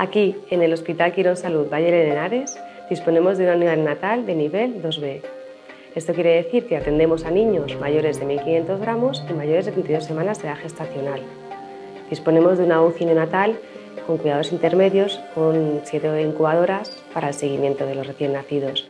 Aquí, en el Hospital Quirón Salud Valle de Henares, disponemos de una unidad natal de nivel 2B. Esto quiere decir que atendemos a niños mayores de 1.500 gramos y mayores de 22 semanas de edad gestacional. Disponemos de una UCI neonatal con cuidados intermedios, con siete incubadoras para el seguimiento de los recién nacidos.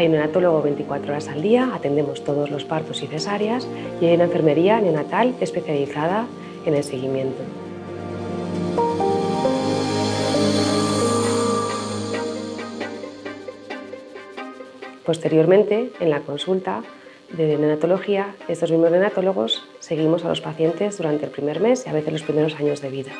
Hay un neonatólogo 24 horas al día, atendemos todos los partos y cesáreas y hay una enfermería neonatal especializada en el seguimiento. Posteriormente, en la consulta de neonatología, estos mismos neonatólogos seguimos a los pacientes durante el primer mes y a veces los primeros años de vida.